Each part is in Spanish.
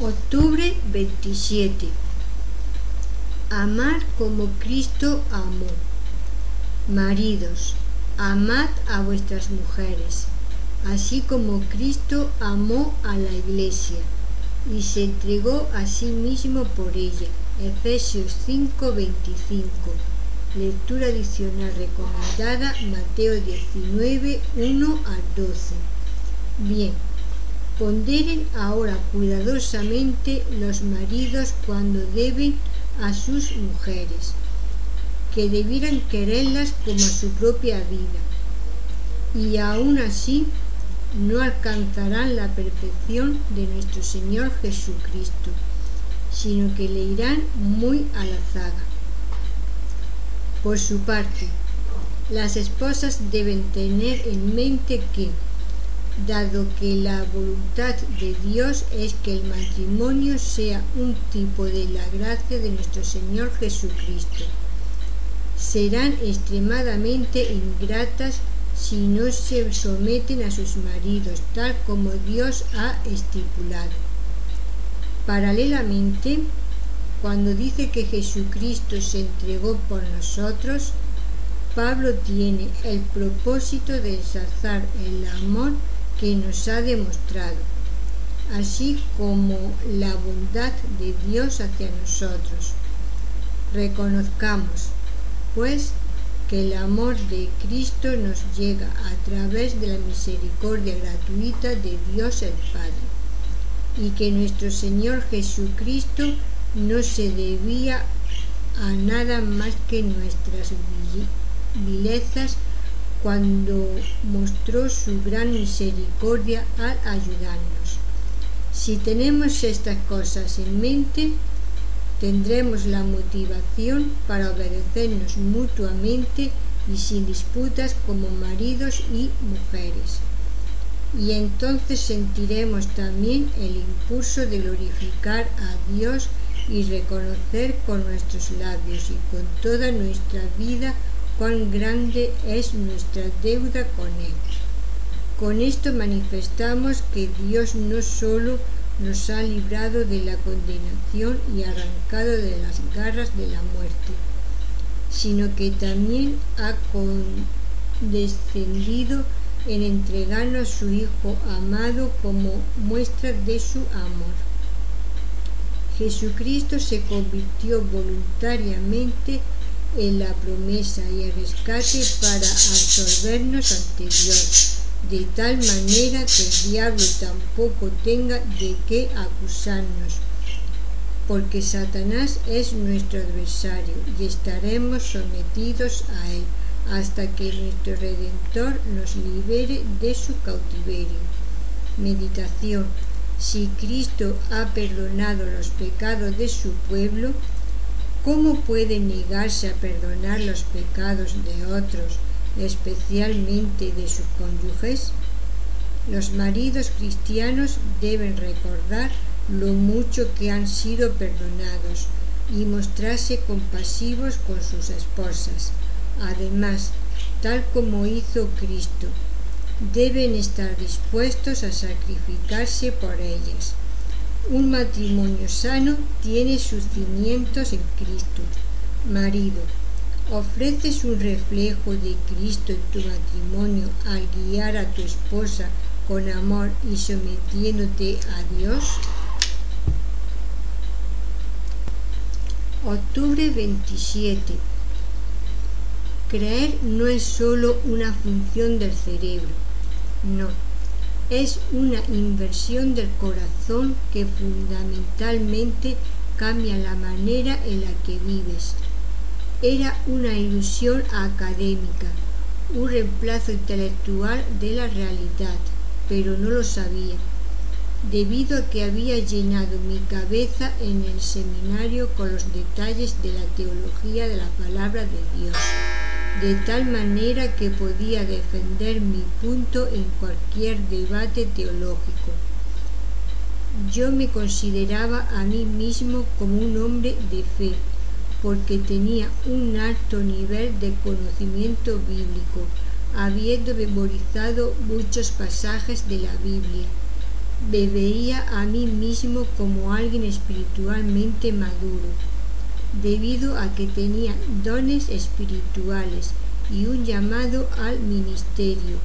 Octubre 27. Amar como Cristo amó. Maridos, amad a vuestras mujeres, así como Cristo amó a la iglesia y se entregó a sí mismo por ella. Efesios 5:25. Lectura adicional recomendada Mateo 19, 1 al 12. Bien, Ponderen ahora cuidadosamente los maridos cuando deben a sus mujeres, que debieran quererlas como a su propia vida, y aún así no alcanzarán la perfección de nuestro Señor Jesucristo, sino que le irán muy a la zaga. Por su parte, las esposas deben tener en mente que dado que la voluntad de Dios es que el matrimonio sea un tipo de la gracia de nuestro Señor Jesucristo. Serán extremadamente ingratas si no se someten a sus maridos, tal como Dios ha estipulado. Paralelamente, cuando dice que Jesucristo se entregó por nosotros, Pablo tiene el propósito de ensalzar el amor que nos ha demostrado, así como la bondad de Dios hacia nosotros. Reconozcamos, pues, que el amor de Cristo nos llega a través de la misericordia gratuita de Dios el Padre, y que nuestro Señor Jesucristo no se debía a nada más que nuestras vilezas cuando mostró su gran misericordia al ayudarnos. Si tenemos estas cosas en mente, tendremos la motivación para obedecernos mutuamente y sin disputas como maridos y mujeres. Y entonces sentiremos también el impulso de glorificar a Dios y reconocer con nuestros labios y con toda nuestra vida cuán grande es nuestra deuda con Él. Con esto manifestamos que Dios no solo nos ha librado de la condenación y arrancado de las garras de la muerte, sino que también ha condescendido en entregarnos a su Hijo amado como muestra de su amor. Jesucristo se convirtió voluntariamente en la promesa y el rescate para absorbernos ante Dios, de tal manera que el diablo tampoco tenga de qué acusarnos, porque Satanás es nuestro adversario y estaremos sometidos a él hasta que nuestro Redentor nos libere de su cautiverio. Meditación. Si Cristo ha perdonado los pecados de su pueblo, ¿Cómo puede negarse a perdonar los pecados de otros, especialmente de sus cónyuges? Los maridos cristianos deben recordar lo mucho que han sido perdonados y mostrarse compasivos con sus esposas. Además, tal como hizo Cristo, deben estar dispuestos a sacrificarse por ellas. Un matrimonio sano tiene sus cimientos en Cristo. Marido, ¿ofreces un reflejo de Cristo en tu matrimonio al guiar a tu esposa con amor y sometiéndote a Dios? Octubre 27. Creer no es solo una función del cerebro, no es una inversión del corazón que fundamentalmente cambia la manera en la que vives. Era una ilusión académica, un reemplazo intelectual de la realidad, pero no lo sabía, debido a que había llenado mi cabeza en el seminario con los detalles de la teología de la palabra de Dios de tal manera que podía defender mi punto en cualquier debate teológico. Yo me consideraba a mí mismo como un hombre de fe, porque tenía un alto nivel de conocimiento bíblico, habiendo memorizado muchos pasajes de la Biblia. me veía a mí mismo como alguien espiritualmente maduro, debido a que tenía dones espirituales y un llamado al ministerio.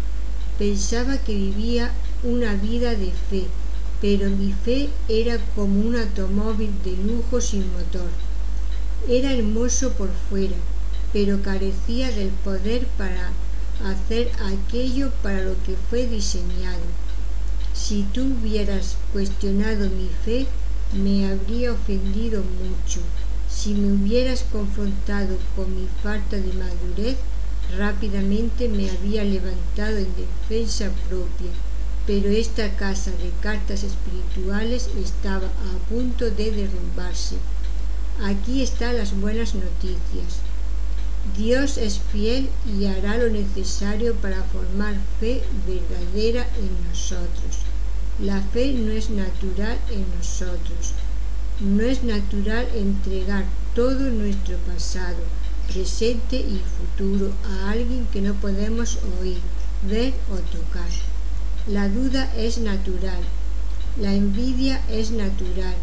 Pensaba que vivía una vida de fe, pero mi fe era como un automóvil de lujo sin motor. Era hermoso por fuera, pero carecía del poder para hacer aquello para lo que fue diseñado. Si tú hubieras cuestionado mi fe, me habría ofendido mucho. Si me hubieras confrontado con mi falta de madurez, rápidamente me había levantado en defensa propia. Pero esta casa de cartas espirituales estaba a punto de derrumbarse. Aquí están las buenas noticias. Dios es fiel y hará lo necesario para formar fe verdadera en nosotros. La fe no es natural en nosotros. No es natural entregar todo nuestro pasado, presente y futuro a alguien que no podemos oír, ver o tocar. La duda es natural, la envidia es natural,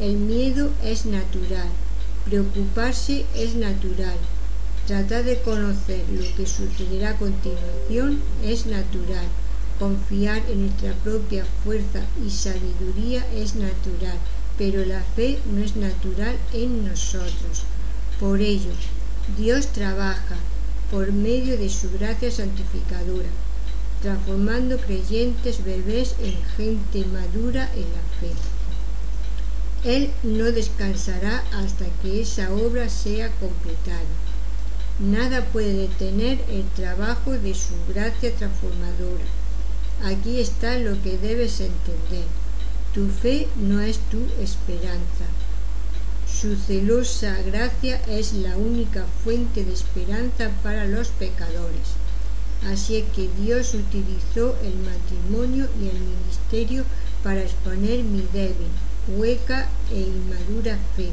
el miedo es natural, preocuparse es natural, tratar de conocer lo que sucederá a continuación es natural, confiar en nuestra propia fuerza y sabiduría es natural, pero la fe no es natural en nosotros. Por ello, Dios trabaja por medio de su gracia santificadora, transformando creyentes bebés en gente madura en la fe. Él no descansará hasta que esa obra sea completada. Nada puede detener el trabajo de su gracia transformadora. Aquí está lo que debes entender. Tu fe no es tu esperanza. Su celosa gracia es la única fuente de esperanza para los pecadores. Así que Dios utilizó el matrimonio y el ministerio para exponer mi débil, hueca e inmadura fe.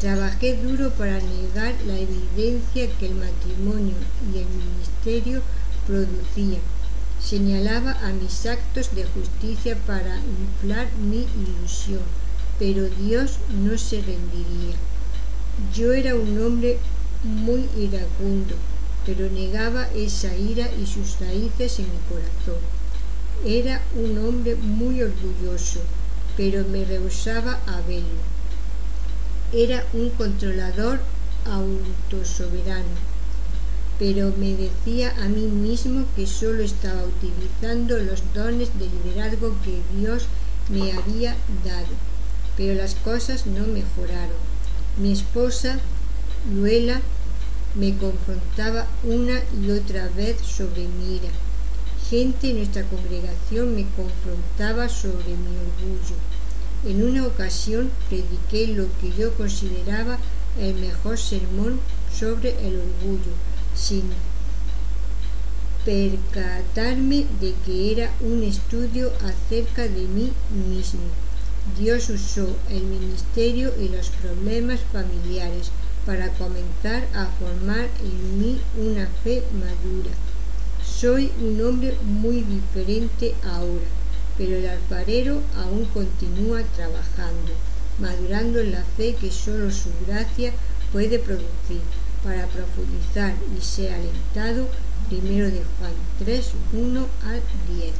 Trabajé duro para negar la evidencia que el matrimonio y el ministerio producían. Señalaba a mis actos de justicia para inflar mi ilusión pero Dios no se rendiría. Yo era un hombre muy iracundo, pero negaba esa ira y sus raíces en mi corazón. Era un hombre muy orgulloso, pero me rehusaba a verlo. Era un controlador autosoberano, pero me decía a mí mismo que solo estaba utilizando los dones de liderazgo que Dios me había dado pero las cosas no mejoraron. Mi esposa, Luela, me confrontaba una y otra vez sobre mi ira. Gente en nuestra congregación me confrontaba sobre mi orgullo. En una ocasión prediqué lo que yo consideraba el mejor sermón sobre el orgullo, sin percatarme de que era un estudio acerca de mí mismo. Dios usó el ministerio y los problemas familiares para comenzar a formar en mí una fe madura. Soy un hombre muy diferente ahora, pero el alfarero aún continúa trabajando, madurando en la fe que solo su gracia puede producir para profundizar y ser alentado primero de Juan 3, 1 al 10.